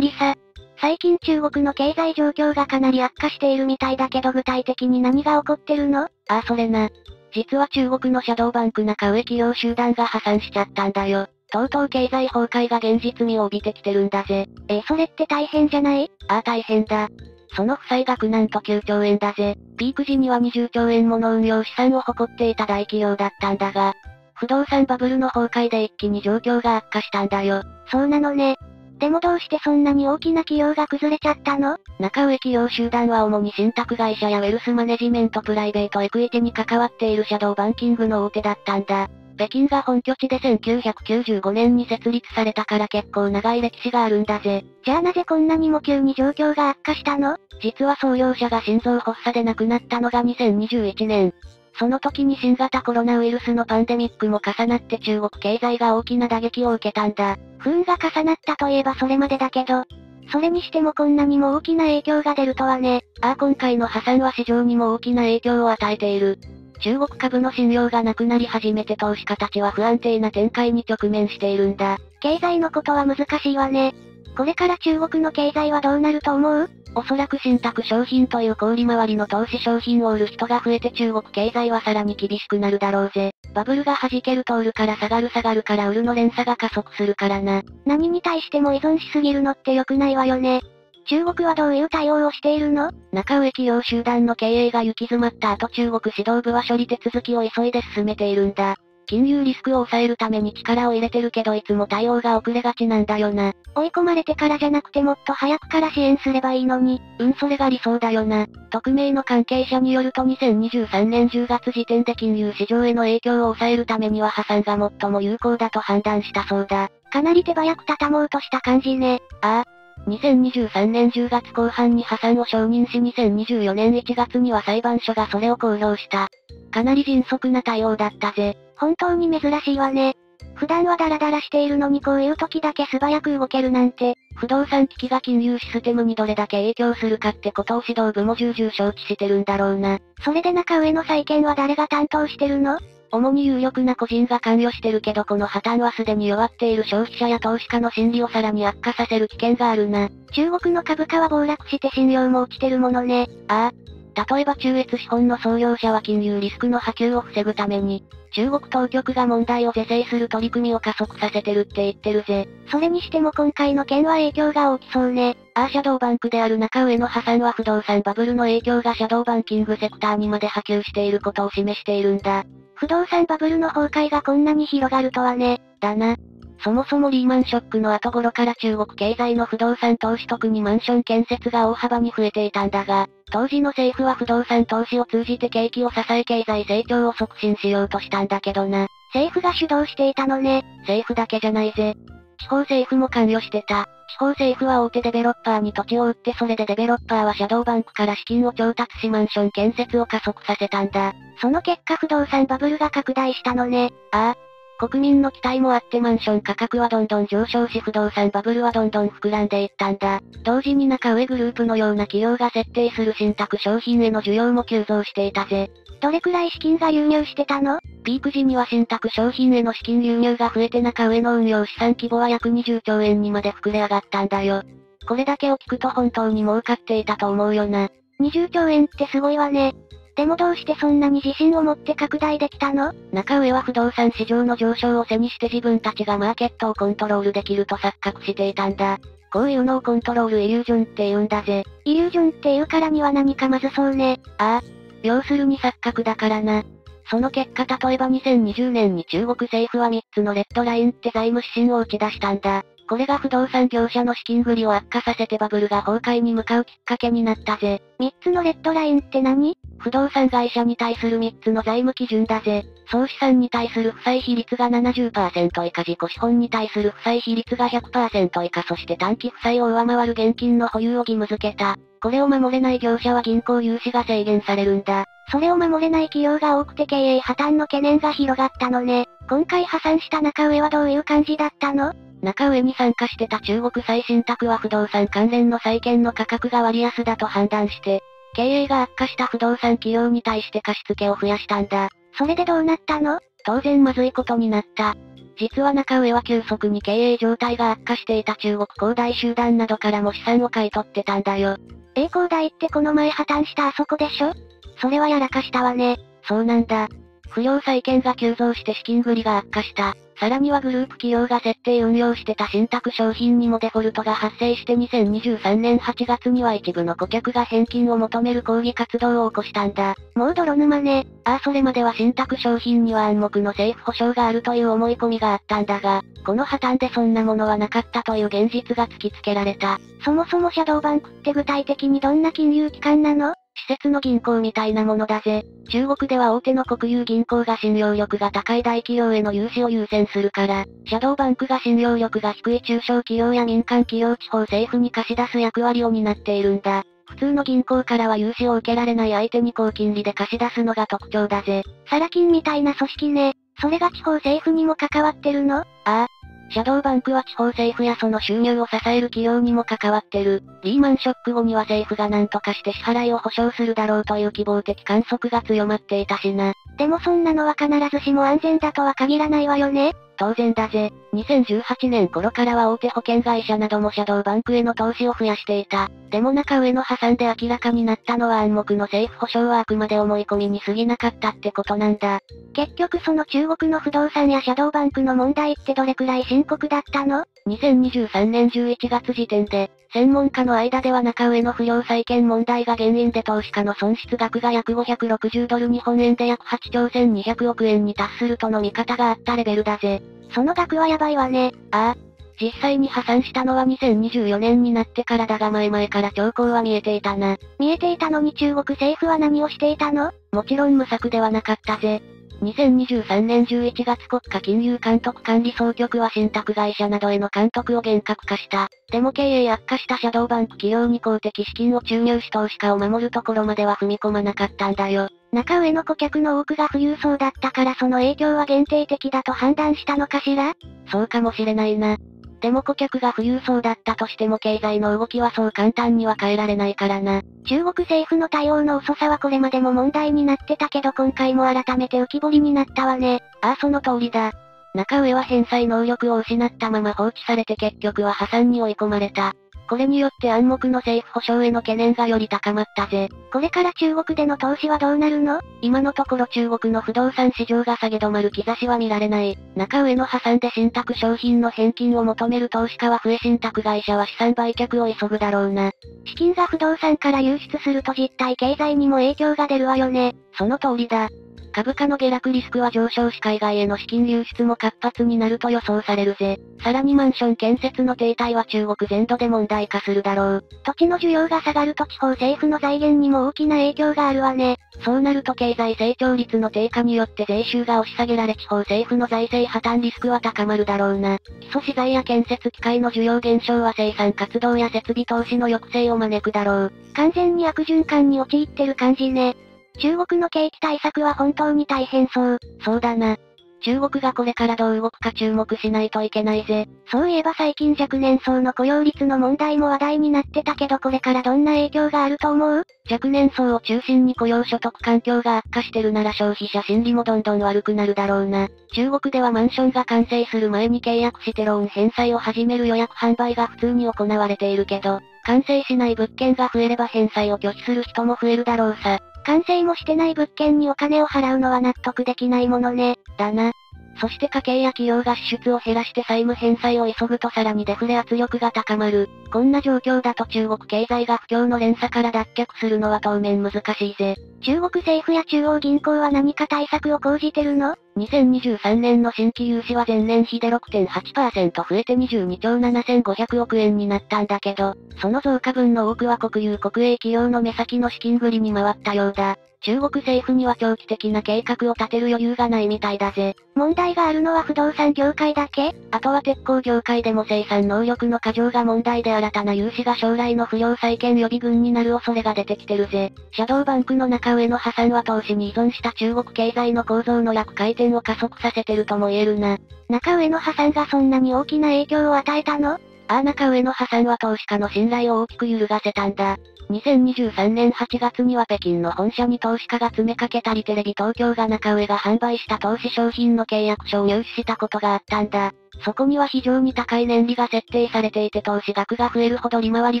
マリサ。最近中国の経済状況がかなり悪化しているみたいだけど具体的に何が起こってるの？ああ、それな。実は中国のシャドーバンク中上企業集団が破産しちゃったんだよ。とうとう経済崩壊が現実味を帯びてきてるんだぜ。え、それって大変じゃない？ああ大変だ。その負債額なんと9兆円だぜ。ピーク時には20兆円もの運用資産を誇っていた大企業だったんだが、不動産バブルの崩壊で一気に状況が悪化したんだよ。そうなのね。でもどうしてそんなに大きな企業が崩れちゃったの？中植企業集団は主に信託会社やウェルスマネジメントプライベートエクイティに関わっているシャドーバンキングの大手だったんだ。北京が本拠地で1995年に設立されたから結構長い歴史があるんだぜ。じゃあなぜこんなにも急に状況が悪化したの？実は創業者が心臓発作で亡くなったのが2021年。その時に新型コロナウイルスのパンデミックも重なって中国経済が大きな打撃を受けたんだ。不運が重なったといえばそれまでだけど、それにしてもこんなにも大きな影響が出るとはね。ああ今回の破産は市場にも大きな影響を与えている。中国株の信用がなくなり始めて投資家たちは不安定な展開に直面しているんだ。経済のことは難しいわね。これから中国の経済はどうなると思う？おそらく信託商品という小売回りの投資商品を売る人が増えて中国経済はさらに厳しくなるだろうぜ。バブルが弾けると売るから下がる下がるから売るの連鎖が加速するからな。何に対しても依存しすぎるのって良くないわよね。中国はどういう対応をしているの？中上企業集団の経営が行き詰まった後中国指導部は処理手続きを急いで進めているんだ。金融リスクを抑えるために力を入れてるけどいつも対応が遅れがちなんだよな。追い込まれてからじゃなくてもっと早くから支援すればいいのに。うんそれが理想だよな。匿名の関係者によると2023年10月時点で金融市場への影響を抑えるためには破産が最も有効だと判断したそうだ。かなり手早く畳もうとした感じね。ああ、2023年10月後半に破産を承認し2024年1月には裁判所がそれを公表した。かなり迅速な対応だったぜ。本当に珍しいわね。普段はダラダラしているのにこういう時だけ素早く動けるなんて、不動産危機が金融システムにどれだけ影響するかってことを指導部も重々承知してるんだろうな。それで中上の債権は誰が担当してるの？主に有力な個人が関与してるけどこの破綻はすでに弱っている消費者や投資家の心理をさらに悪化させる危険があるな。中国の株価は暴落して信用も落ちてるものね。ああ。例えば中越資本の創業者は金融リスクの波及を防ぐために、中国当局が問題を是正する取り組みを加速させてるって言ってるぜ。それにしても今回の件は影響が大きそうね。アーシャドーバンクである中上の破産は不動産バブルの影響がシャドーバンキングセクターにまで波及していることを示しているんだ。不動産バブルの崩壊がこんなに広がるとはね。だな。そもそもリーマンショックの後頃から中国経済の不動産投資特にマンション建設が大幅に増えていたんだが、当時の政府は不動産投資を通じて景気を支え経済成長を促進しようとしたんだけどな。政府が主導していたのね。政府だけじゃないぜ。地方政府も関与してた。地方政府は大手デベロッパーに土地を売ってそれでデベロッパーはシャドーバンクから資金を調達しマンション建設を加速させたんだ。その結果不動産バブルが拡大したのね。ああ。国民の期待もあってマンション価格はどんどん上昇し不動産バブルはどんどん膨らんでいったんだ。同時に中上グループのような企業が設定する信託商品への需要も急増していたぜ。どれくらい資金が流入してたの？ピーク時には信託商品への資金流入が増えて中上の運用資産規模は約20兆円にまで膨れ上がったんだよ。これだけを聞くと本当に儲かっていたと思うよな。20兆円ってすごいわね。でもどうしてそんなに自信を持って拡大できたの？中上は不動産市場の上昇を背にして自分たちがマーケットをコントロールできると錯覚していたんだ。こういうのをコントロールイリュージョンって言うんだぜ。イリュージョンって言うからには何かまずそうね。ああ。要するに錯覚だからな。その結果例えば2020年に中国政府は3つのレッドラインって財務指針を打ち出したんだ。これが不動産業者の資金繰りを悪化させてバブルが崩壊に向かうきっかけになったぜ。3つのレッドラインって何？不動産会社に対する3つの財務基準だぜ。総資産に対する負債比率が70%以下自己資本に対する負債比率が100%以下そして短期負債を上回る現金の保有を義務付けた。これを守れない業者は銀行融資が制限されるんだ。それを守れない企業が多くて経営破綻の懸念が広がったのね。今回破産した中上はどういう感じだったの？中上に参加してた中国最新宅は不動産関連の債券の価格が割安だと判断して、経営が悪化した不動産企業に対して貸付を増やしたんだ。それでどうなったの？当然まずいことになった。実は中上は急速に経営状態が悪化していた中国恒大集団などからも資産を買い取ってたんだよ。栄光大ってこの前破綻したあそこでしょ？それはやらかしたわね。そうなんだ。不良債権が急増して資金繰りが悪化した。さらにはグループ企業が設定運用してた信託商品にもデフォルトが発生して2023年8月には一部の顧客が返金を求める抗議活動を起こしたんだ。もう泥沼ね。ああそれまでは信託商品には暗黙の政府保証があるという思い込みがあったんだが、この破綻でそんなものはなかったという現実が突きつけられた。そもそもシャドーバンクって具体的にどんな金融機関なの？施設の銀行みたいなものだぜ。中国では大手の国有銀行が信用力が高い大企業への融資を優先するから、シャドーバンクが信用力が低い中小企業や民間企業地方政府に貸し出す役割を担っているんだ。普通の銀行からは融資を受けられない相手に高金利で貸し出すのが特徴だぜ。サラ金みたいな組織ね。それが地方政府にも関わってるの？ああ、シャドーバンクは地方政府やその収入を支える企業にも関わってる。リーマンショック後には政府が何とかして支払いを保証するだろうという希望的観測が強まっていたしな。でもそんなのは必ずしも安全だとは限らないわよね。当然だぜ。2018年頃からは大手保険会社などもシャドーバンクへの投資を増やしていた。でも中上の破産で明らかになったのは暗黙の政府保証はあくまで思い込みに過ぎなかったってことなんだ。結局その中国の不動産やシャドーバンクの問題ってどれくらい深刻だったの ?2023 年11月時点で、専門家の間では中上の不良債権問題が原因で投資家の損失額が約560ドル日本円で約8兆1200億円に達するとの見方があったレベルだぜ。その額はやばいわね。ああ。実際に破産したのは2024年になってからだが前々から兆候は見えていたな。見えていたのに中国政府は何をしていたの？もちろん無策ではなかったぜ。2023年11月国家金融監督管理総局は信託会社などへの監督を厳格化した。でも経営悪化したシャドーバンク企業に公的資金を注入し投資家を守るところまでは踏み込まなかったんだよ。中上の顧客の多くが富裕層だったからその影響は限定的だと判断したのかしら？そうかもしれないな。でも顧客が富裕層だったとしても経済の動きはそう簡単には変えられないからな。中国政府の対応の遅さはこれまでも問題になってたけど今回も改めて浮き彫りになったわね。ああその通りだ。中上は返済能力を失ったまま放置されて結局は破産に追い込まれた。これによって暗黙の政府保障への懸念がより高まったぜ。これから中国での投資はどうなるの？今のところ中国の不動産市場が下げ止まる兆しは見られない。中上の破産で信託商品の返金を求める投資家は増え信託会社は資産売却を急ぐだろうな。資金が不動産から流出すると実体経済にも影響が出るわよね。その通りだ。株価の下落リスクは上昇し海外への資金流出も活発になると予想されるぜ。さらにマンション建設の停滞は中国全土で問題化するだろう。土地の需要が下がると地方政府の財源にも大きな影響があるわね。そうなると経済成長率の低下によって税収が押し下げられ地方政府の財政破綻リスクは高まるだろうな。基礎資材や建設機械の需要減少は生産活動や設備投資の抑制を招くだろう。完全に悪循環に陥ってる感じね。中国の景気対策は本当に大変そう。そうだな。中国がこれからどう動くか注目しないといけないぜ。そういえば最近若年層の雇用率の問題も話題になってたけどこれからどんな影響があると思う？若年層を中心に雇用所得環境が悪化してるなら消費者心理もどんどん悪くなるだろうな。中国ではマンションが完成する前に契約してローン返済を始める予約販売が普通に行われているけど、完成しない物件が増えれば返済を拒否する人も増えるだろうさ。完成もしてない物件にお金を払うのは納得できないものね。だな。そして家計や企業が支出を減らして債務返済を急ぐとさらにデフレ圧力が高まる。こんな状況だと中国経済が不況の連鎖から脱却するのは当面難しいぜ。中国政府や中央銀行は何か対策を講じてるの？?2023 年の新規融資は前年比で6.8%増えて22兆7500億円になったんだけど、その増加分の多くは国有国営企業の目先の資金繰りに回ったようだ。中国政府には長期的な計画を立てる余裕がないみたいだぜ。問題があるのは不動産業界だけ？あとは鉄鋼業界でも生産能力の過剰が問題で新たな融資が将来の不良債権予備軍になる恐れが出てきてるぜ。シャドーバンクの中上の破産は投資に依存した中国経済の構造の逆回展を加速させてるとも言えるな。中上の破産がそんなに大きな影響を与えたの？ああ中上の破産は投資家の信頼を大きく揺るがせたんだ。2023年8月には北京の本社に投資家が詰めかけたりテレビ東京が中上が販売した投資商品の契約書を入手したことがあったんだ。そこには非常に高い年利が設定されていて投資額が増えるほど利回り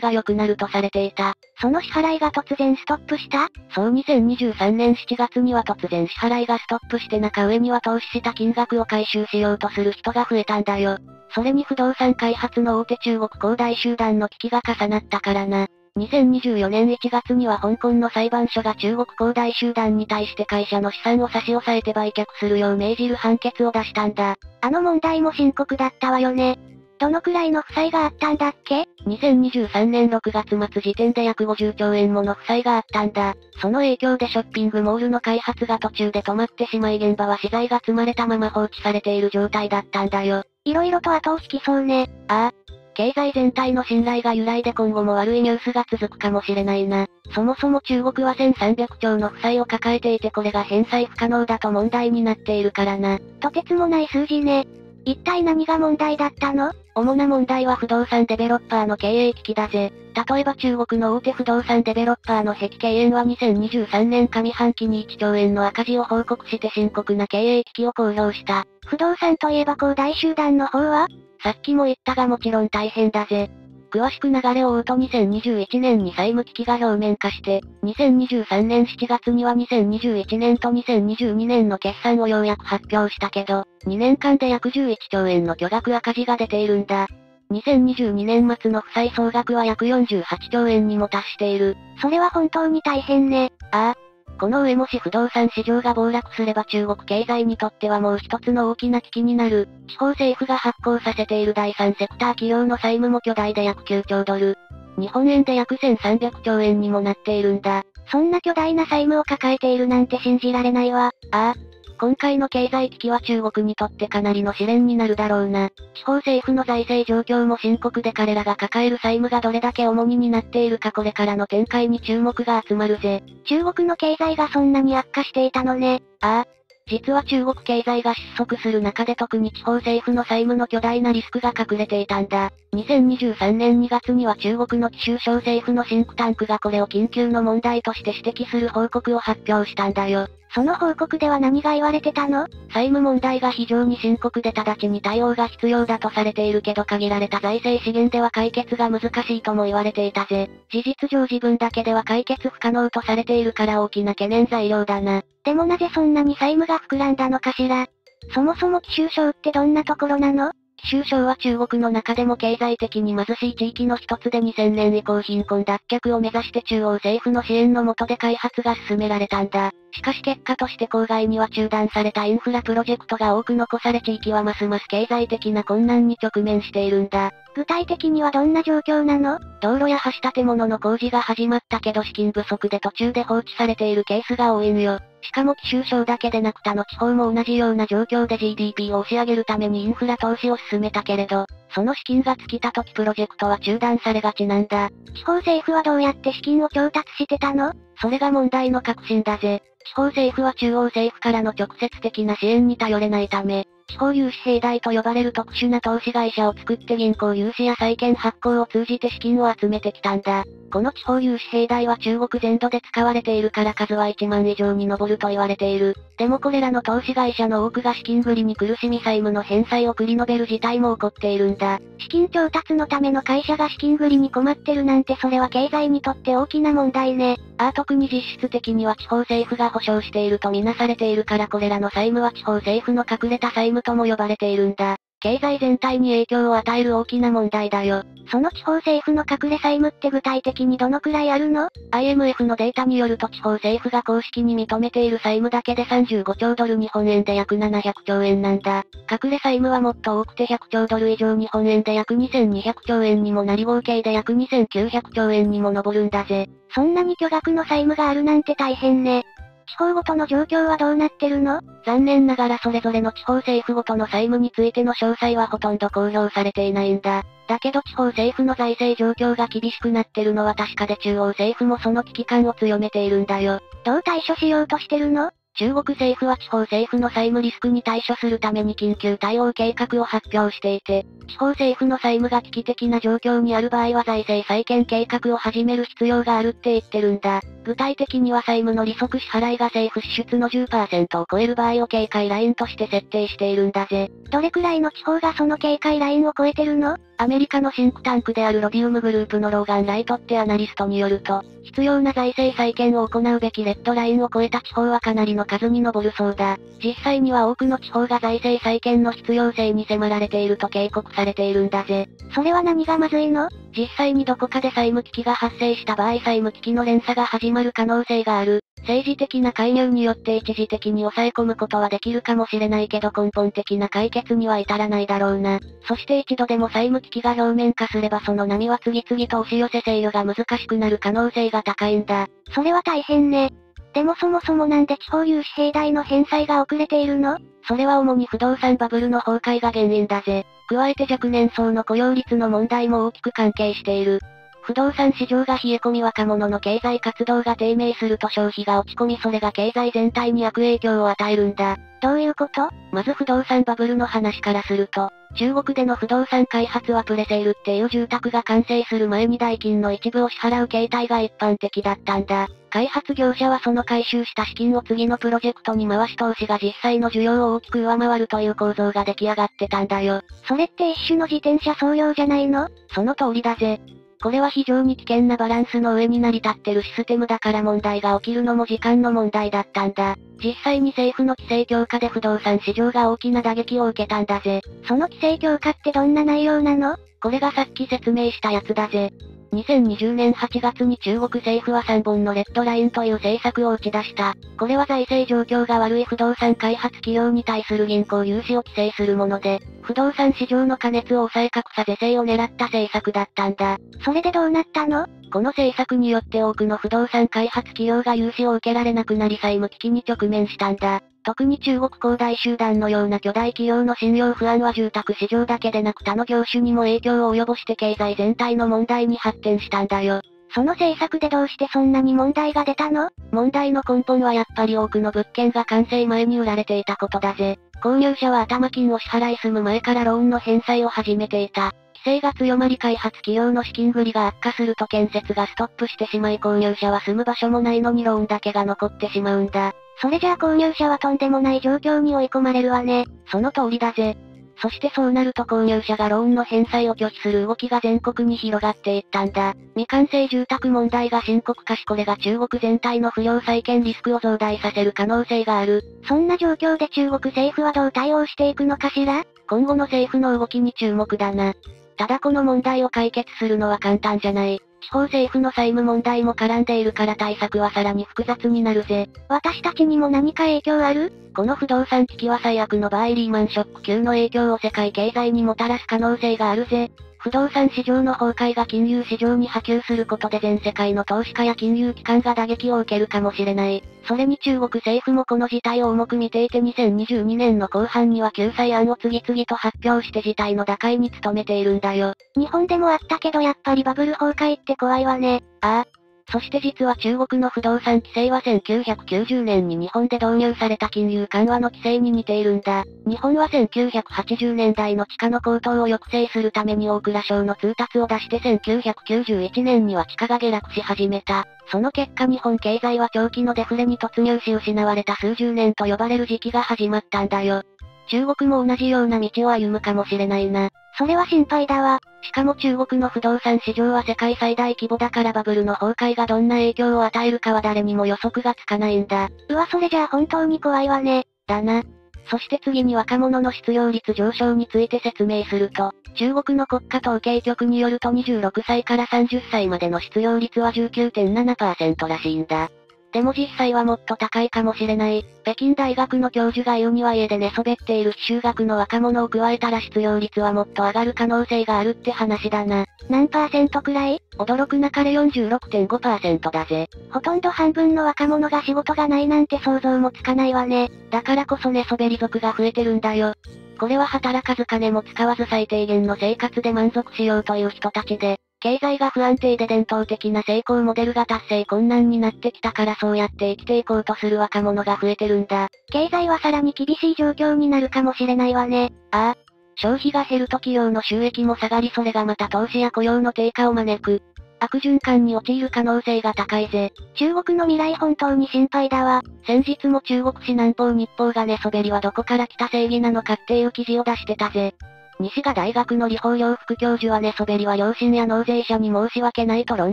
が良くなるとされていた。その支払いが突然ストップした？そう2023年7月には突然支払いがストップして中上には投資した金額を回収しようとする人が増えたんだよ。それに不動産開発の大手中国恒大集団の危機が重なったからな。2024年1月には香港の裁判所が中国恒大集団に対して会社の資産を差し押さえて売却するよう命じる判決を出したんだ。あの問題も深刻だったわよね。どのくらいの負債があったんだっけ ?2023 年6月末時点で約50兆円もの負債があったんだ。その影響でショッピングモールの開発が途中で止まってしまい現場は資材が積まれたまま放置されている状態だったんだよ。色々と後を引きそうね。ああ。経済全体の信頼が揺らいで今後も悪いニュースが続くかもしれないな。そもそも中国は1300兆の負債を抱えていてこれが返済不可能だと問題になっているからな。とてつもない数字ね。一体何が問題だったの？主な問題は不動産デベロッパーの経営危機だぜ。例えば中国の大手不動産デベロッパーの碧経営は2023年上半期に1兆円の赤字を報告して深刻な経営危機を公表した。不動産といえば恒大集団の方は？さっきも言ったがもちろん大変だぜ。詳しく流れを追うと2021年に債務危機が表面化して、2023年7月には2021年と2022年の決算をようやく発表したけど、2年間で約11兆円の巨額赤字が出ているんだ。2022年末の負債総額は約48兆円にも達している。それは本当に大変ね。ああ、この上もし不動産市場が暴落すれば中国経済にとってはもう一つの大きな危機になる。地方政府が発行させている第三セクター企業の債務も巨大で約9兆ドル。日本円で約1300兆円にもなっているんだ。そんな巨大な債務を抱えているなんて信じられないわ。ああ、今回の経済危機は中国にとってかなりの試練になるだろうな。地方政府の財政状況も深刻で彼らが抱える債務がどれだけ重荷になっているかこれからの展開に注目が集まるぜ。中国の経済がそんなに悪化していたのね。ああ、実は中国経済が失速する中で特に地方政府の債務の巨大なリスクが隠れていたんだ。2023年2月には中国の奇州省政府のシンクタンクがこれを緊急の問題として指摘する報告を発表したんだよ。その報告では何が言われてたの？債務問題が非常に深刻で直ちに対応が必要だとされているけど限られた財政資源では解決が難しいとも言われていたぜ。事実上自分だけでは解決不可能とされているから大きな懸念材料だな。でもなぜそんなに債務が膨らんだのかしら？そもそも奇襲省ってどんなところなの？奇州省は中国の中でも経済的に貧しい地域の一つで2000年以降貧困脱却を目指して中央政府の支援の下で開発が進められたんだ。しかし結果として郊外には中断されたインフラプロジェクトが多く残され地域はますます経済的な困難に直面しているんだ。具体的にはどんな状況なの？道路や橋建物の工事が始まったけど資金不足で途中で放置されているケースが多いんよ。しかも奇州省だけでなく他の地方も同じような状況で GDP を押し上げるためにインフラ投資を進めたけれど、その資金が尽きた時プロジェクトは中断されがちなんだ。地方政府はどうやって資金を調達してたの？それが問題の核心だぜ。地方政府は中央政府からの直接的な支援に頼れないため、地方融資平台と呼ばれる特殊な投資会社を作って銀行融資や債券発行を通じて資金を集めてきたんだ。この地方融資平台は中国全土で使われているから数は1万以上に上ると言われている。でもこれらの投資会社の多くが資金繰りに苦しみ債務の返済を繰り延べる事態も起こっているんだ。資金調達のための会社が資金繰りに困ってるなんてそれは経済にとって大きな問題ね。ああ特に実質的には地方政府が保証しているとみなされているからこれらの債務は地方政府の隠れた債務とも呼ばれているんだ。経済全体に影響を与える大きな問題だよ。その地方政府の隠れ債務って具体的にどのくらいあるの ?IMF のデータによると地方政府が公式に認めている債務だけで35兆ドル日本円で約700兆円なんだ。隠れ債務はもっと多くて100兆ドル以上日本円で約2200兆円にもなり合計で約2900兆円にも上るんだぜ。そんなに巨額の債務があるなんて大変ね。地方ごとの状況はどうなってるの？残念ながらそれぞれの地方政府ごとの債務についての詳細はほとんど公表されていないんだ。だけど地方政府の財政状況が厳しくなってるのは確かで中央政府もその危機感を強めているんだよ。どう対処しようとしてるの？中国政府は地方政府の債務リスクに対処するために緊急対応計画を発表していて、地方政府の債務が危機的な状況にある場合は財政再建計画を始める必要があるって言ってるんだ。具体的には債務の利息支払いが政府支出の10%を超える場合を警戒ラインとして設定しているんだぜ。どれくらいの地方がその警戒ラインを超えてるの？アメリカのシンクタンクであるロディウムグループのローガン・ライトってアナリストによると、必要な財政再建を行うべきレッドラインを超えた地方はかなりの数に上るそうだ。実際には多くの地方が財政再建の必要性に迫られていると警告されているんだぜ。それは何がまずいの？実際にどこかで債務危機が発生した場合債務危機の連鎖が始まる可能性がある。政治的な介入によって一時的に抑え込むことはできるかもしれないけど根本的な解決には至らないだろうな。そして一度でも債務危機が表面化すればその波は次々と押し寄せ制御が難しくなる可能性が高いんだ。それは大変ね。でもそもそもなんで地方融資平台の返済が遅れているのそれは主に不動産バブルの崩壊が原因だぜ。加えて若年層の雇用率の問題も大きく関係している。不動産市場が冷え込み若者の経済活動が低迷すると消費が落ち込みそれが経済全体に悪影響を与えるんだ。どういうことまず不動産バブルの話からすると、中国での不動産開発はプレセールっていう住宅が完成する前に代金の一部を支払う形態が一般的だったんだ。開発業者はその回収した資金を次のプロジェクトに回し投資が実際の需要を大きく上回るという構造が出来上がってたんだよ。それって一種の自転車操業じゃないの？その通りだぜ。これは非常に危険なバランスの上に成り立ってるシステムだから問題が起きるのも時間の問題だったんだ。実際に政府の規制強化で不動産市場が大きな打撃を受けたんだぜ。その規制強化ってどんな内容なの？これがさっき説明したやつだぜ。2020年8月に中国政府は3本のレッドラインという政策を打ち出した。これは財政状況が悪い不動産開発企業に対する銀行融資を規制するもので、不動産市場の過熱を抑え格差是正を狙った政策だったんだ。それでどうなったの？この政策によって多くの不動産開発企業が融資を受けられなくなり債務危機に直面したんだ。特に中国恒大集団のような巨大企業の信用不安は住宅市場だけでなく他の業種にも影響を及ぼして経済全体の問題に発展したんだよ。その政策でどうしてそんなに問題が出たの？問題の根本はやっぱり多くの物件が完成前に売られていたことだぜ。購入者は頭金を支払い済む前からローンの返済を始めていた。規制が強まり開発企業の資金繰りが悪化すると建設がストップしてしまい購入者は住む場所もないのにローンだけが残ってしまうんだ。それじゃあ購入者はとんでもない状況に追い込まれるわね。その通りだぜ。そしてそうなると購入者がローンの返済を拒否する動きが全国に広がっていったんだ。未完成住宅問題が深刻化しこれが中国全体の不良債権リスクを増大させる可能性がある。そんな状況で中国政府はどう対応していくのかしら今後の政府の動きに注目だな。ただこの問題を解決するのは簡単じゃない。地方政府の債務問題も絡んでいるから対策はさらに複雑になるぜ。私たちにも何か影響ある？この不動産危機は最悪の場合リーマンショック級の影響を世界経済にもたらす可能性があるぜ。不動産市場の崩壊が金融市場に波及することで全世界の投資家や金融機関が打撃を受けるかもしれない。それに中国政府もこの事態を重く見ていて2022年の後半には救済案を次々と発表して事態の打開に努めているんだよ。日本でもあったけどやっぱりバブル崩壊って怖いわね。ああ、そして実は中国の不動産規制は1990年に日本で導入された金融緩和の規制に似ているんだ。日本は1980年代の地価の高騰を抑制するために大蔵省の通達を出して1991年には地価が下落し始めた。その結果日本経済は長期のデフレに突入し失われた数十年と呼ばれる時期が始まったんだよ。中国も同じような道を歩むかもしれないな。それは心配だわ。しかも中国の不動産市場は世界最大規模だからバブルの崩壊がどんな影響を与えるかは誰にも予測がつかないんだ。うわそれじゃあ本当に怖いわね。だな。そして次に若者の失業率上昇について説明すると、中国の国家統計局によると26歳から30歳までの失業率は19.7%らしいんだ。でも実際はもっと高いかもしれない。北京大学の教授が言うには家で寝そべっている非就学の若者を加えたら失業率はもっと上がる可能性があるって話だな。何パーセントくらい？驚くなかれ46.5%だぜ。ほとんど半分の若者が仕事がないなんて想像もつかないわね。だからこそ寝そべり族が増えてるんだよ。これは働かず金も使わず最低限の生活で満足しようという人たちで、経済が不安定で伝統的な成功モデルが達成困難になってきたからそうやって生きていこうとする若者が増えてるんだ。経済はさらに厳しい状況になるかもしれないわね。ああ。消費が減ると企業の収益も下がりそれがまた投資や雇用の低下を招く。悪循環に陥る可能性が高いぜ。中国の未来本当に心配だわ。先日も中国史南方日報が寝そべりはどこから来た正義なのかっていう記事を出してたぜ。西賀大学の理法洋副教授は寝そべりは両親や納税者に申し訳ないと論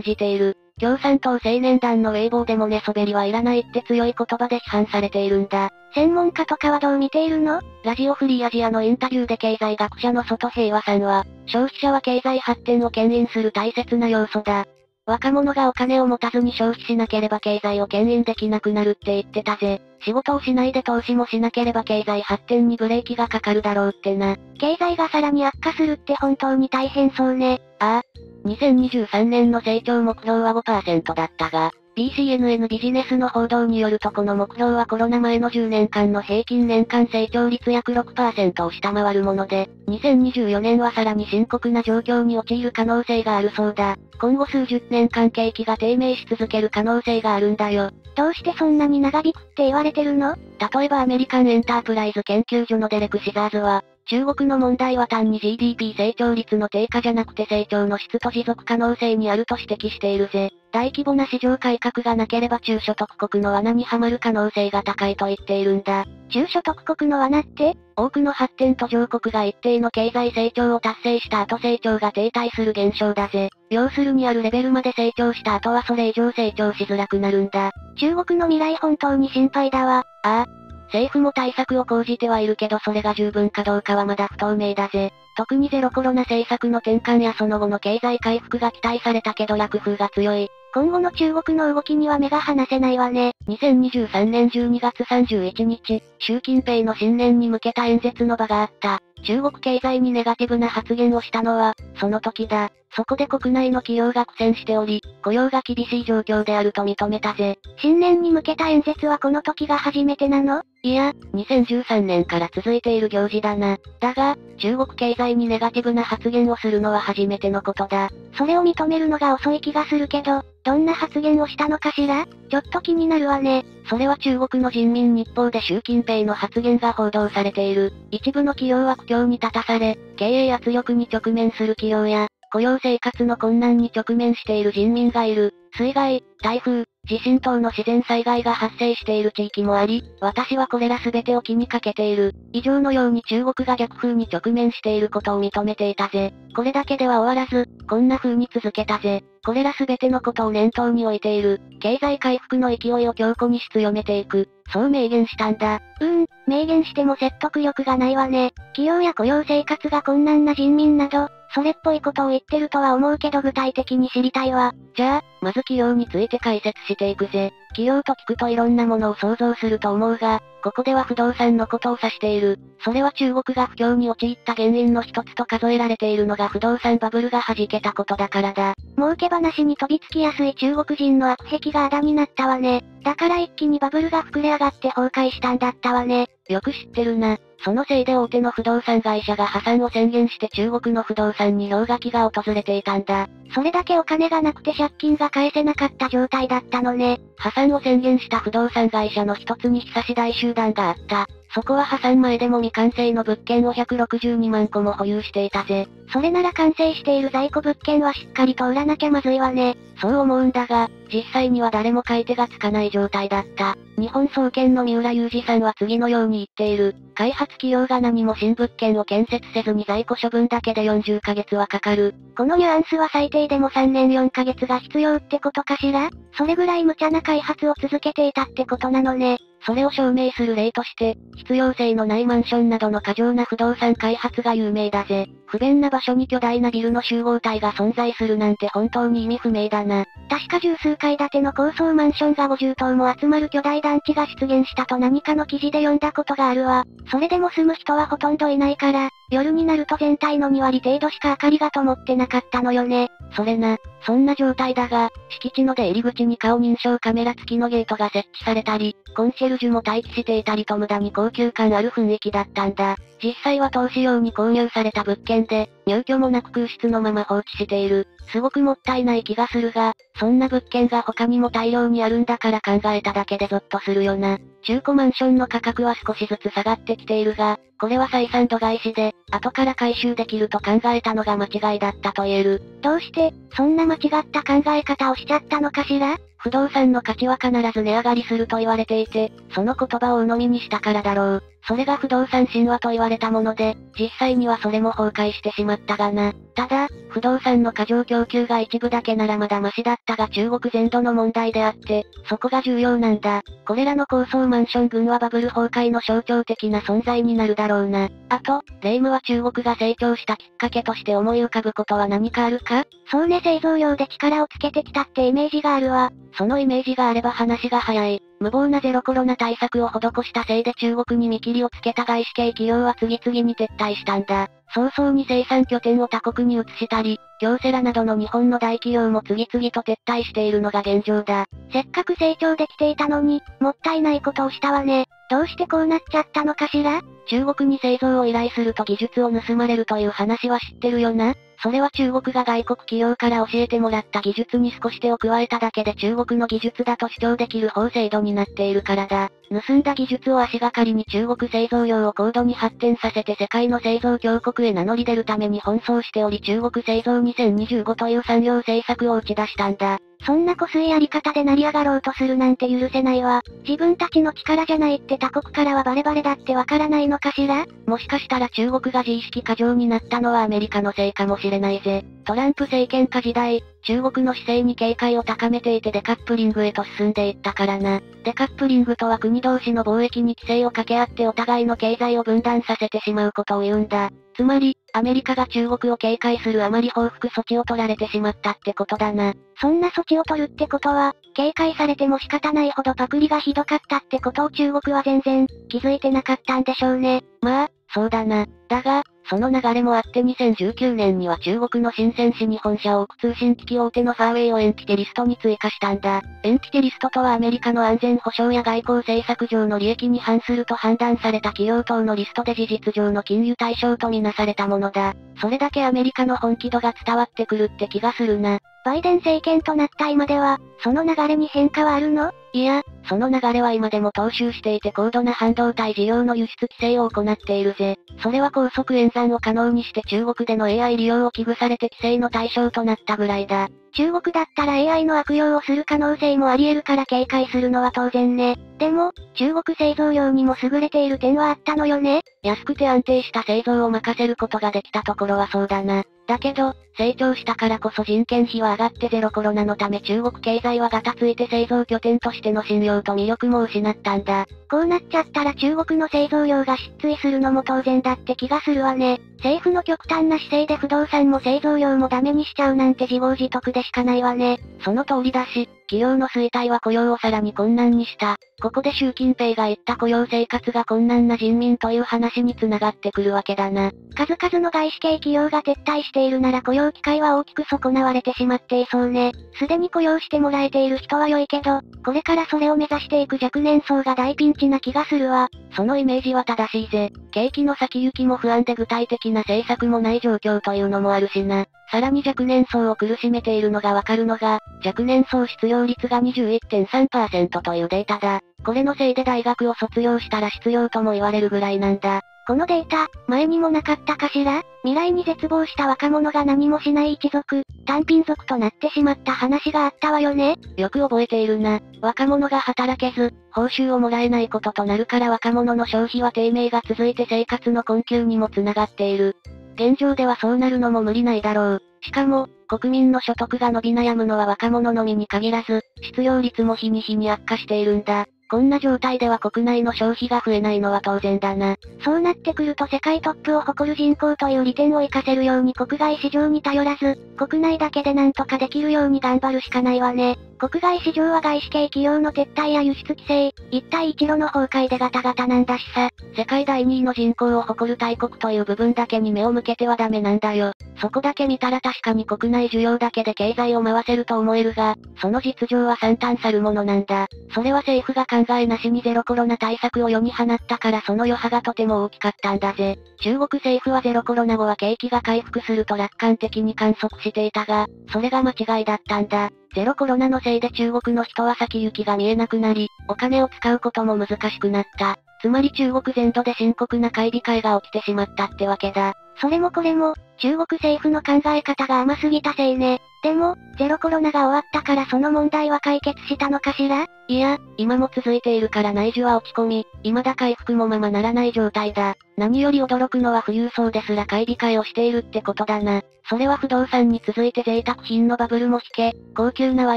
じている。共産党青年団のウェイボーでも寝そべりはいらないって強い言葉で批判されているんだ。専門家とかはどう見ているの？ラジオフリーアジアのインタビューで経済学者の外平和さんは、消費者は経済発展を牽引する大切な要素だ。若者がお金を持たずに消費しなければ経済を牽引できなくなるって言ってたぜ。仕事をしないで投資もしなければ経済発展にブレーキがかかるだろうってな。経済がさらに悪化するって本当に大変そうね。ああ。2023年の成長目標は5%だったが、BCNN ビジネスの報道によるとこの目標はコロナ前の10年間の平均年間成長率約6%を下回るもので、2024年はさらに深刻な状況に陥る可能性があるそうだ。今後数十年間景気が低迷し続ける可能性があるんだよ。どうしてそんなに長引くって言われてるの？例えばアメリカンエンタープライズ研究所のデレク・シザーズは、中国の問題は単に GDP 成長率の低下じゃなくて成長の質と持続可能性にあると指摘しているぜ。大規模な市場改革がなければ中所得国の罠にはまる可能性が高いと言っているんだ。中所得国の罠って多くの発展途上国が一定の経済成長を達成した後成長が停滞する現象だぜ。要するにあるレベルまで成長した後はそれ以上成長しづらくなるんだ。中国の未来本当に心配だわ。ああ、政府も対策を講じてはいるけどそれが十分かどうかはまだ不透明だぜ。特にゼロコロナ政策の転換やその後の経済回復が期待されたけど逆風が強い。今後の中国の動きには目が離せないわね。2023年12月31日、習近平の新年に向けた演説の場があった。中国経済にネガティブな発言をしたのは、その時だ。そこで国内の企業が苦戦しており、雇用が厳しい状況であると認めたぜ。新年に向けた演説はこの時が初めてなの？いや、2013年から続いている行事だな。だが、中国経済にネガティブな発言をするのは初めてのことだ。それを認めるのが遅い気がするけど、どんな発言をしたのかしら？ちょっと気になるわね。それは中国の人民日報で習近平の発言が報道されている。一部の企業は苦境に立たされ、経営圧力に直面する企業や、雇用生活の困難に直面している人民がいる。水害、台風、地震等の自然災害が発生している地域もあり、私はこれら全てを気にかけている。以上のように中国が逆風に直面していることを認めていたぜ。これだけでは終わらず、こんな風に続けたぜ。これら全てのことを念頭に置いている。経済回復の勢いを強固にし強めていく。そう明言したんだ。うん、明言しても説得力がないわね。企業や雇用生活が困難な人民など、それっぽいことを言ってるとは思うけど具体的に知りたいわ。じゃあ、まず企業について解説していくぜ。企業と聞くといろんなものを想像すると思うが、ここでは不動産のことを指している。それは中国が不況に陥った原因の一つと数えられているのが不動産バブルが弾けたことだからだ。儲け話に飛びつきやすい中国人の悪癖があだになったわね。だから一気にバブルが膨れ上がって崩壊したんだったわね。よく知ってるな。そのせいで大手の不動産会社が破産を宣言して中国の不動産に氷河期が訪れていたんだ。それだけお金がなくて借金が返せなかった状態だったのね。破産を宣言した不動産会社の一つに久し大集団があった。そこは破産前でも未完成の物件を162万個も保有していたぜ。それなら完成している在庫物件はしっかりと売らなきゃまずいわね。そう思うんだが、実際には誰も買い手がつかない状態だった。日本総研の三浦雄二さんは次のように言っている。開発企業が何も新物件を建設せずに在庫処分だけで40ヶ月はかかる。このニュアンスは最低でも3年4ヶ月が必要ってことかしら？それぐらい無茶な開発を続けていたってことなのね。それを証明する例として、必要性のないマンションなどの過剰な不動産開発が有名だぜ。不便な場所に巨大なビルの集合体が存在するなんて本当に意味不明だな。確か十数階建ての高層マンションが50棟も集まる巨大団地が出現したと何かの記事で読んだことがあるわ。それでも住む人はほとんどいないから、夜になると全体の2割程度しか明かりが灯ってなかったのよね。それな、そんな状態だが、敷地の出入り口に顔認証カメラ付きのゲートが設置されたり、コンシェルジュも待機していたりと無駄に高級感ある雰囲気だったんだ。実際は投資用に購入された物件で、入居もなく空室のまま放置している。すごくもったいない気がするが、そんな物件が他にも大量にあるんだから考えただけでゾッとするよな。中古マンションの価格は少しずつ下がってきているが、これは採算度外視で、後から回収できると考えたのが間違いだったと言える。どうして、そんな間違った考え方をしちゃったのかしら？不動産の価値は必ず値上がりすると言われていて、その言葉を鵜呑みにしたからだろう。それが不動産神話と言われたもので、実際にはそれも崩壊してしまったがな。ただ、不動産の過剰供給が一部だけならまだマシだったが中国全土の問題であって、そこが重要なんだ。これらの高層マンション群はバブル崩壊の象徴的な存在になるだろうな。あと、レイムは中国が成長したきっかけとして思い浮かぶことは何かあるか？そうね製造業で力をつけてきたってイメージがあるわ。そのイメージがあれば話が早い。無謀なゼロコロナ対策を施したせいで中国に見切りをつけた外資系企業は次々に撤退したんだ。早々に生産拠点を他国に移したり、京セラなどの日本の大企業も次々と撤退しているのが現状だ。せっかく成長できていたのに、もったいないことをしたわね。どうしてこうなっちゃったのかしら？中国に製造を依頼すると技術を盗まれるという話は知ってるよな？それは中国が外国企業から教えてもらった技術に少し手を加えただけで中国の技術だと主張できる法制度になっているからだ。盗んだ技術を足がかりに中国製造業を高度に発展させて世界の製造強国へ名乗り出るために奔走しており中国製造2025という産業政策を打ち出したんだ。そんなこすいやり方で成り上がろうとするなんて許せないわ。自分たちの力じゃないって他国からはバレバレだってわからないのかしら？もしかしたら中国が自意識過剰になったのはアメリカのせいかもしれないぜ。トランプ政権下時代、中国の姿勢に警戒を高めていてデカップリングへと進んでいったからな。デカップリングとは国同士の貿易に規制を掛け合ってお互いの経済を分断させてしまうことを言うんだ。つまり、アメリカが中国を警戒するあまり報復措置を取られてしまったってことだな。そんな措置を取るってことは、警戒されても仕方ないほどパクリがひどかったってことを中国は全然、気づいてなかったんでしょうね。まあ、そうだな。だが、その流れもあって2019年には中国の深圳市に本社を置く通信機器大手のファーウェイをエンティテリストに追加したんだ。エンティテリストとはアメリカの安全保障や外交政策上の利益に反すると判断された企業等のリストで事実上の金融対象とみなされたものだ。それだけアメリカの本気度が伝わってくるって気がするな。バイデン政権となった今では、その流れに変化はあるの？いや、その流れは今でも踏襲していて高度な半導体事業の輸出規制を行っているぜ。それは高速演算を可能にして中国での AI 利用を危惧されて規制の対象となったぐらいだ。中国だったら AI の悪用をする可能性もあり得るから警戒するのは当然ね。でも、中国製造業にも優れている点はあったのよね安くて安定した製造を任せることができたところはそうだな。だけど、成長したからこそ人件費は上がってゼロコロナのため中国経済はガタついて製造拠点としての信用と魅力も失ったんだ。こうなっちゃったら中国の製造業が失墜するのも当然だって気がするわね。政府の極端な姿勢で不動産も製造業もダメにしちゃうなんて自業自得でしかないわね。その通りだし、企業の衰退は雇用をさらに困難にした。ここで習近平が言った雇用生活が困難な人民という話に繋がってくるわけだな。数々の外資系企業が撤退しているなら雇用機会は大きく損なわれてしまっていそうね。すでに雇用してもらえている人は良いけど、これからそれを目指していく若年層が大ピンチな気がするわ。そのイメージは正しいぜ。景気の先行きも不安で具体的な政策もない状況というのもあるしな。さらに若年層を苦しめているのがわかるのが、若年層失業率が21.3%というデータだ。これのせいで大学を卒業したら失業とも言われるぐらいなんだ。このデータ、前にもなかったかしら？未来に絶望した若者が何もしない一族、単品族となってしまった話があったわよねよく覚えているな。若者が働けず、報酬をもらえないこととなるから若者の消費は低迷が続いて生活の困窮にもつながっている。現状ではそうなるのも無理ないだろう。しかも、国民の所得が伸び悩むのは若者のみに限らず、失業率も日に日に悪化しているんだ。こんな状態では国内の消費が増えないのは当然だな。そうなってくると世界トップを誇る人口という利点を活かせるように国外市場に頼らず、国内だけでなんとかできるように頑張るしかないわね。国外市場は外資系企業の撤退や輸出規制、一帯一路の崩壊でガタガタなんだしさ。世界第2位の人口を誇る大国という部分だけに目を向けてはダメなんだよ。そこだけ見たら確かに国内需要だけで経済を回せると思えるが、その実情は惨憺さるものなんだ。それは政府が考考えなしにゼロコロナ対策を世に放ったからその余波がとても大きかったんだぜ。中国政府はゼロコロナ後は景気が回復すると楽観的に観測していたが、それが間違いだったんだ。ゼロコロナのせいで中国の人は先行きが見えなくなり、お金を使うことも難しくなった。つまり中国全土で深刻な買い控えが起きてしまったってわけだ。それもこれも、中国政府の考え方が甘すぎたせいね。でも、ゼロコロナが終わったからその問題は解決したのかしら？いや、今も続いているから内需は落ち込み、未だ回復もままならない状態だ。何より驚くのは富裕層ですら買い控えをしているってことだな。それは不動産に続いて贅沢品のバブルも引け、高級なワ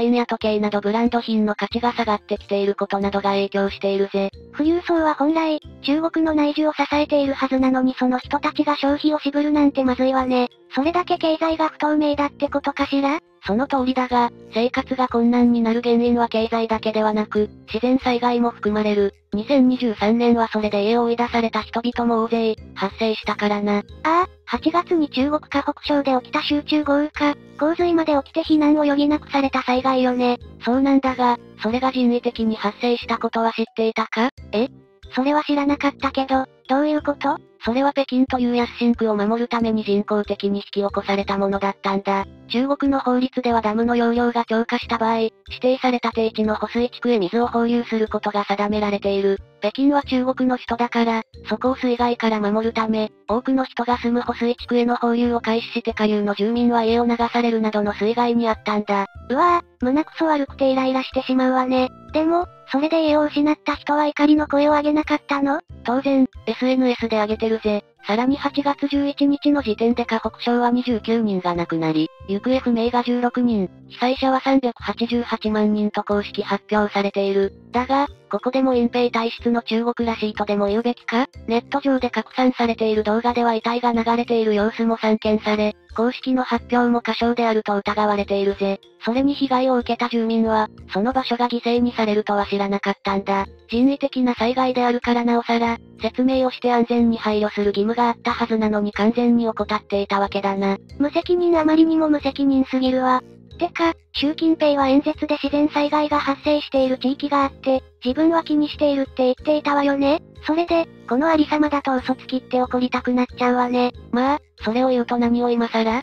インや時計などブランド品の価値が下がってきていることなどが影響しているぜ。富裕層は本来、中国の内需を支えているはずなのにその人たちが消費を渋るなんてまずいわね。それだけ経済が不透明だってことかしら？その通りだが、生活が困難になる原因は経済だけではなく、自然災害も含まれる。2023年はそれで家を追い出された人々も大勢、発生したからな。ああ、8月に中国河北省で起きた集中豪雨か、洪水まで起きて避難を余儀なくされた災害よね。そうなんだが、それが人為的に発生したことは知っていたか？え？それは知らなかったけど、どういうこと？それは北京という安新区を守るために人工的に引き起こされたものだったんだ。中国の法律ではダムの容量が超過した場合、指定された低地の保水地区へ水を放流することが定められている。北京は中国の首都だから、そこを水害から守るため、多くの人が住む保水地区への放流を開始して下流の住民は家を流されるなどの水害にあったんだ。うわぁ、胸くそ悪くてイライラしてしまうわね。でも、それで家を失った人は怒りの声を上げなかったの？当然、SNS で上げてるぜ。さらに8月11日の時点で河北省は29人が亡くなり、行方不明が16人、被災者は388万人と公式発表されている。だが、ここでも隠蔽体質の中国らしいとでも言うべきか？ネット上で拡散されている動画では遺体が流れている様子も散見され、公式の発表も過小であると疑われているぜ。それに被害を受けた住民は、その場所が犠牲にされるとは知らなかったんだ。人為的な災害であるからなおさら、説明をして安全に配慮する義務があったはずなのに完全に怠っていたわけだな。無責任あまりにも無責任すぎるわ。てか、習近平は演説で自然災害が発生している地域があって、自分は気にしているって言っていたわよねそれで、このありさまだと嘘つきって怒りたくなっちゃうわね。まあ、それを言うと何を今更？っ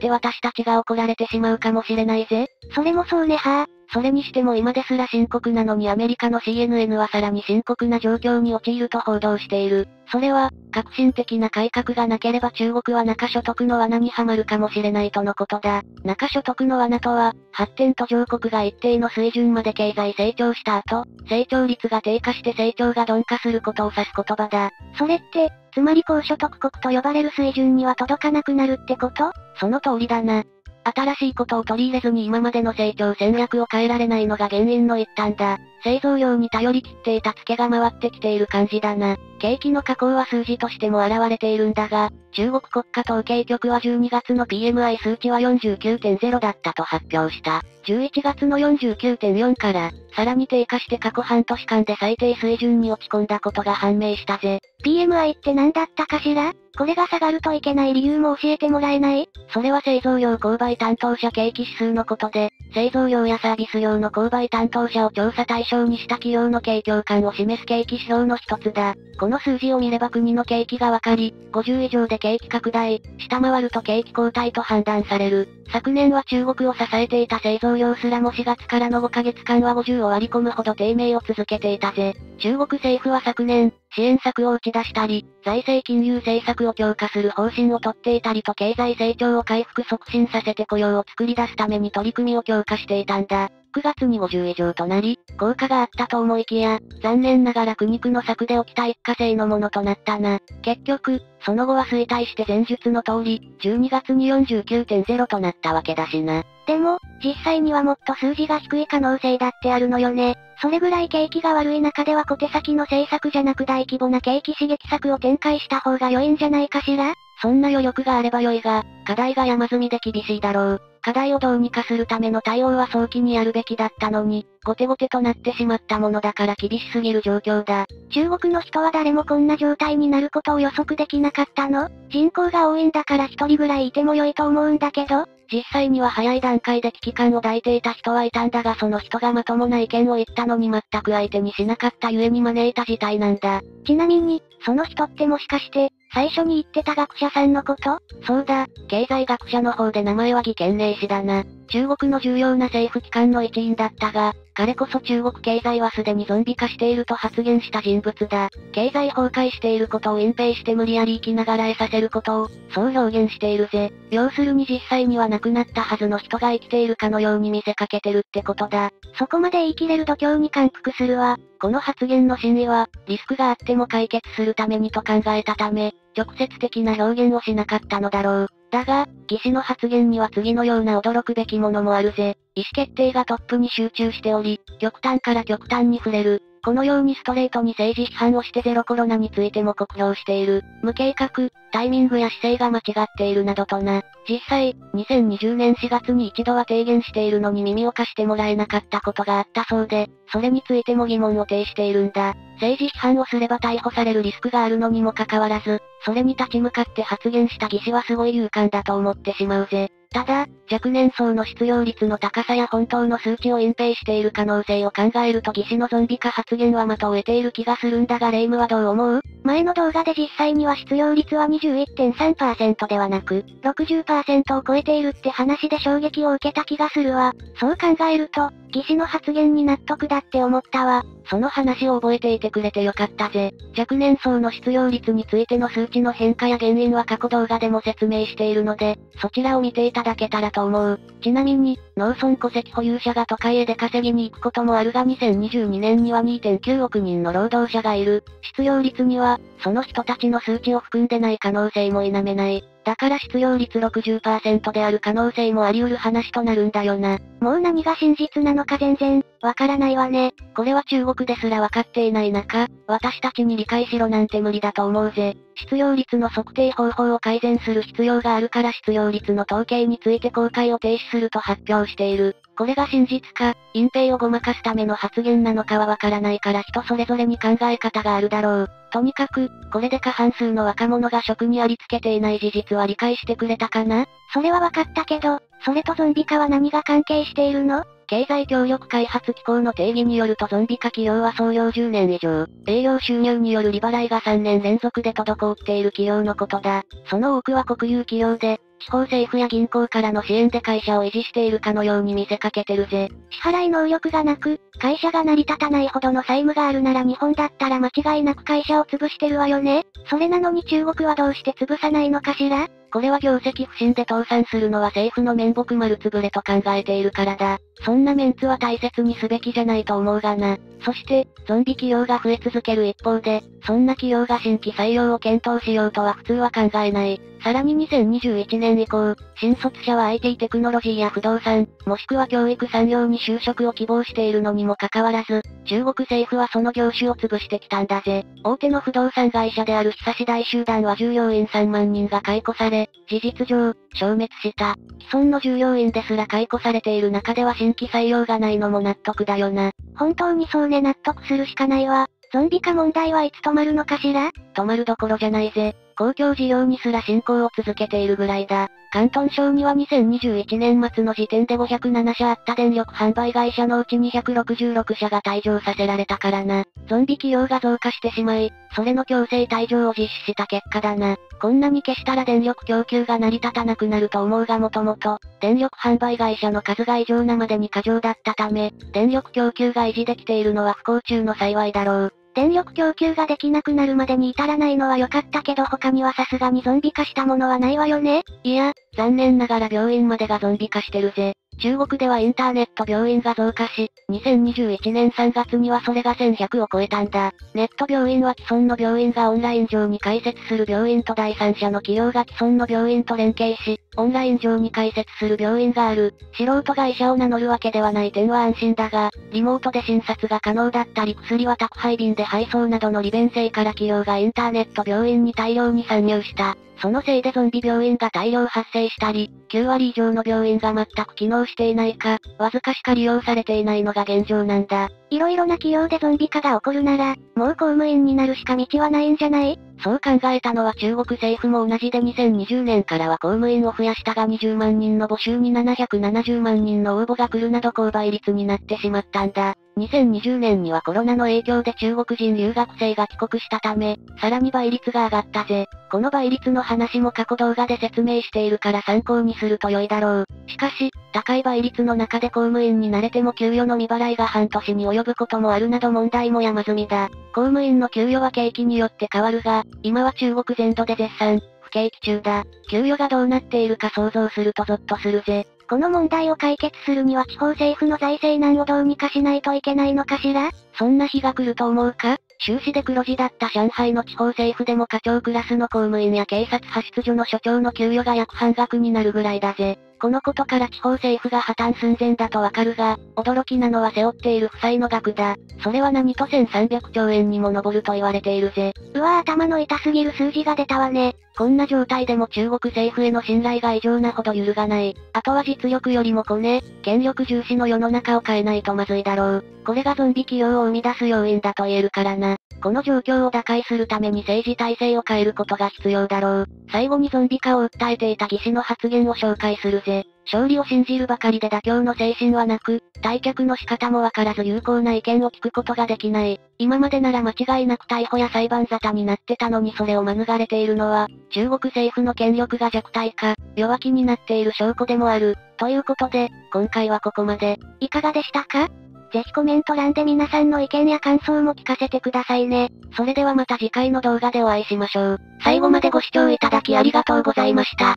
て私たちが怒られてしまうかもしれないぜ。それもそうねはぁ。それにしても今ですら深刻なのにアメリカの CNN はさらに深刻な状況に陥ると報道している。それは、革新的な改革がなければ中国は中所得の罠にはまるかもしれないとのことだ。中所得の罠とは、発展途上国が一定の水準まで経済成長した後、成長率が低下して成長が鈍化することを指す言葉だ。それって、つまり高所得国と呼ばれる水準には届かなくなるってこと？その通りだな。新しいことを取り入れずに今までの成長戦略を変えられないのが原因の一端だ。製造業に頼り切っていたツケが回ってきている感じだな。景気の下降は数字としても現れているんだが、中国国家統計局は12月の PMI 数値は49.0だったと発表した。11月の49.4から、さらに低下して過去半年間で最低水準に落ち込んだことが判明したぜ。PMI って何だったかしら？これが下がるといけない理由も教えてもらえない？それは製造業購買担当者景気指数のことで、製造業やサービス業の購買担当者を調査対象にした企業の景況感を示す景気指標の一つだ。この数字を見れば国の景気がわかり、50以上で景気拡大、下回ると景気後退と判断される。昨年は中国を支えていた製造業すらも4月からの5ヶ月間は50を割り込むほど低迷を続けていたぜ。中国政府は昨年、支援策を打ち出したり、財政金融政策を強化する方針をとっていたりと経済成長を回復促進させて雇用を作り出すために取り組みを強化していたんだ。9月に50以上となり、効果があったと思いきや、残念ながら苦肉の策で起きた一過性のものとなったな。結局、その後は衰退して前述の通り、12月に49.0となったわけだしな。でも、実際にはもっと数字が低い可能性だってあるのよね。それぐらい景気が悪い中では小手先の政策じゃなく大規模な景気刺激策を展開した方が良いんじゃないかしら？そんな余力があれば良いが、課題が山積みで厳しいだろう。課題をどうにかするための対応は早期にやるべきだったのに、後手後手となってしまったものだから厳しすぎる状況だ。中国の人は誰もこんな状態になることを予測できなかったの？人口が多いんだから一人ぐらいいても良いと思うんだけど実際には早い段階で危機感を抱いていた人はいたんだがその人がまともな意見を言ったのに全く相手にしなかったゆえに招いた事態なんだ。ちなみに、その人ってもしかして、最初に言ってた学者さんのこと？そうだ、経済学者の方で名前は義賢霊氏だな。中国の重要な政府機関の一員だったが、彼こそ中国経済はすでにゾンビ化していると発言した人物だ。経済崩壊していることを隠蔽して無理やり生きながら得させることを、そう表現しているぜ。要するに実際には亡くなったはずの人が生きているかのように見せかけてるってことだ。そこまで言い切れる度胸に感服するわ。この発言の真意は、リスクがあっても解決するためにと考えたため、直接的な表現をしなかったのだろう。だが、義士の発言には次のような驚くべきものもあるぜ。意思決定がトップに集中しており、極端から極端に触れる。このようにストレートに政治批判をしてゼロコロナについても酷評している。無計画、タイミングや姿勢が間違っているなどとな。実際、2020年4月に一度は提言しているのに耳を貸してもらえなかったことがあったそうで、それについても疑問を呈しているんだ。政治批判をすれば逮捕されるリスクがあるのにもかかわらず、それに立ち向かって発言した義士はすごい勇敢だと思ってしまうぜ。ただ、若年層の失業率の高さや本当の数値を隠蔽している可能性を考えると義士のゾンビ化発言は的を得ている気がするんだがレイムはどう思う？前の動画で実際には失業率は21.3%ではなく、60%を超えているって話で衝撃を受けた気がするわ。そう考えると、義士の発言に納得だって思ったわ。その話を覚えていてくれてよかったぜ。若年層の失業率についての数値の変化や原因は過去動画でも説明しているので、そちらを見ていただけたらと思う。ちなみに、農村戸籍保有者が都会へ出稼ぎに行くこともあるが2022年には2.9億人の労働者がいる。失業率には、その人たちの数値を含んでない可能性も否めない。だから失業率60%である可能性もあり得る話となるんだよな。もう何が真実なのか全然、わからないわね。これは中国ですらわかっていない中、私たちに理解しろなんて無理だと思うぜ。失業率の測定方法を改善する必要があるから失業率の統計について公開を停止すると発表している。これが真実か、隠蔽をごまかすための発言なのかはわからないから人それぞれに考え方があるだろう。とにかく、これで過半数の若者が職にありつけていない事実は理解してくれたかな？それはわかったけど、それとゾンビ化は何が関係しているの？経済協力開発機構の定義によるとゾンビ化企業は創業10年以上、営業収入による利払いが3年連続で滞っている企業のことだ。その多くは国有企業で、地方政府や銀行からの支援で会社を維持しているかのように見せかけてるぜ。支払い能力がなく、会社が成り立たないほどの債務があるなら日本だったら間違いなく会社を潰してるわよね。それなのに中国はどうして潰さないのかしら？これは業績不振で倒産するのは政府の面目丸つぶれと考えているからだ。そんなメンツは大切にすべきじゃないと思うがな。そして、ゾンビ企業が増え続ける一方で、そんな企業が新規採用を検討しようとは普通は考えない。さらに2021年以降、新卒者は IT テクノロジーや不動産、もしくは教育産業に就職を希望しているのにもかかわらず、中国政府はその業種を潰してきたんだぜ。大手の不動産会社である久し大集団は従業員3万人が解雇され、事実上、消滅した。既存の従業員ですら解雇されている中では新規採用がないのも納得だよな。本当にそうね納得するしかないわ。ゾンビ化問題はいつ止まるのかしら？止まるどころじゃないぜ。公共事業にすら進行を続けているぐらいだ。関東省には2021年末の時点で507社あった電力販売会社のうち266社が退場させられたからな。ゾンビ企業が増加してしまい、それの強制退場を実施した結果だな。こんなに消したら電力供給が成り立たなくなると思うがもともと、電力販売会社の数が異常なまでに過剰だったため、電力供給が維持できているのは不幸中の幸いだろう。電力供給ができなくなるまでに至らないのは良かったけど他にはさすがにゾンビ化したものはないわよねいや、残念ながら病院までがゾンビ化してるぜ。中国ではインターネット病院が増加し、2021年3月にはそれが1100を超えたんだ。ネット病院は既存の病院がオンライン上に開設する病院と第三者の企業が既存の病院と連携し、オンライン上に開設する病院がある。素人会社を名乗るわけではない点は安心だが、リモートで診察が可能だったり薬は宅配便で配送などの利便性から企業がインターネット病院に大量に参入した。そのせいでゾンビ病院が大量発生したり、9割以上の病院が全く機能していないか、わずかしか利用されていないのが現状なんだ。いろいろな企業でゾンビ化が起こるなら、もう公務員になるしか道はないんじゃない？そう考えたのは中国政府も同じで2020年からは公務員を増やしたが20万人の募集に770万人の応募が来るなど高倍率になってしまったんだ。2020年にはコロナの影響で中国人留学生が帰国したため、さらに倍率が上がったぜ。この倍率の話も過去動画で説明しているから参考にすると良いだろう。しかし、高い倍率の中で公務員になれても給与の未払いが半年に及ぶこともあるなど問題も山積みだ。公務員の給与は景気によって変わるが、今は中国全土で絶賛、不景気中だ。給与がどうなっているか想像するとゾッとするぜ。この問題を解決するには地方政府の財政難をどうにかしないといけないのかしら？そんな日が来ると思うか？終始で黒字だった上海の地方政府でも課長クラスの公務員や警察派出所の所長の給与が約半額になるぐらいだぜ。このことから地方政府が破綻寸前だとわかるが、驚きなのは背負っている負債の額だ。それは何と1300兆円にも上ると言われているぜ。うわ頭の痛すぎる数字が出たわね。こんな状態でも中国政府への信頼が異常なほど揺るがない。あとは実力よりもコネ、権力重視の世の中を変えないとまずいだろう。これがゾンビ企業を生み出す要因だと言えるからな。この状況を打開するために政治体制を変えることが必要だろう。最後にゾンビ化を訴えていた義士の発言を紹介するぜ。勝利を信じるばかりで妥協の精神はなく、退却の仕方もわからず有効な意見を聞くことができない。今までなら間違いなく逮捕や裁判沙汰になってたのにそれを免れているのは、中国政府の権力が弱体化、弱気になっている証拠でもある。ということで、今回はここまで。いかがでしたか？ぜひコメント欄で皆さんの意見や感想も聞かせてくださいね。それではまた次回の動画でお会いしましょう。最後までご視聴いただきありがとうございました。